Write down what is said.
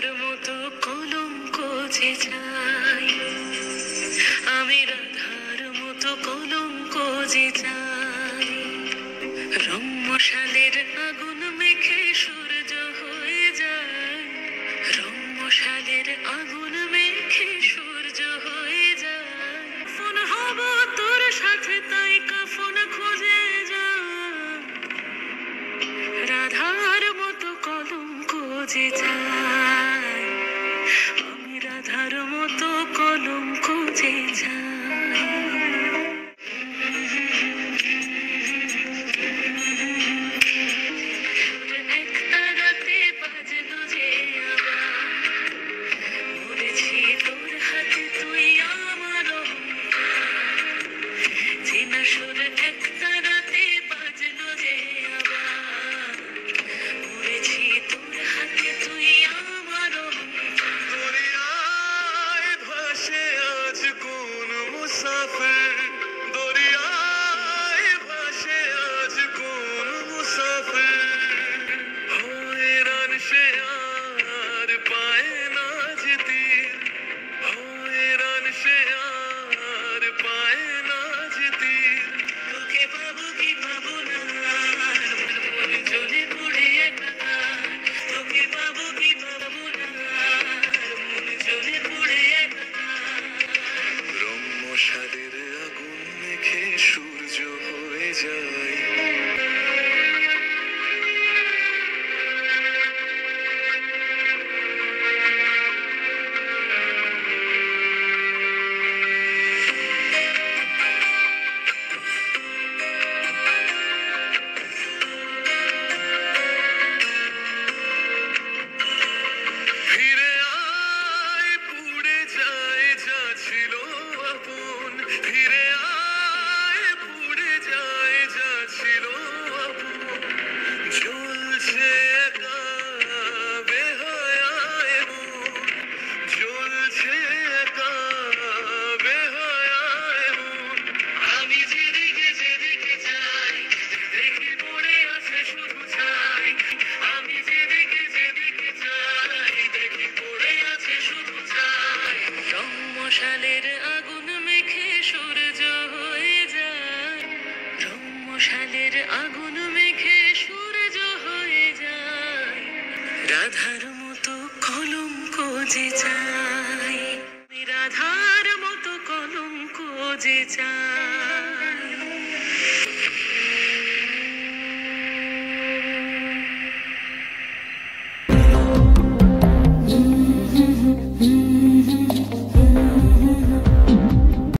তোমার মতো কলঙ্ক যে চাই। আমি রাধার মতো কলঙ্ক যে চাই। রম্যশালের আগুন মেখে সূর্য হয়ে যায়। রম্যশালের আগুন মেখে সূর্য হয়ে যায়। ফোন হব তোর সাথে তাই কাফন খোঁজে যা। রাধার মতো কলঙ্ক যে চাই। ফিরে আয় পুড়ে যায় যা ছিল আপন জ্বলছে একা রম্যশালের আগুন মেখে সূর্য হয়ে যায়। রাধার মতো কলঙ্ক যে চাই। রাধার মতো কলঙ্ক যে চাই।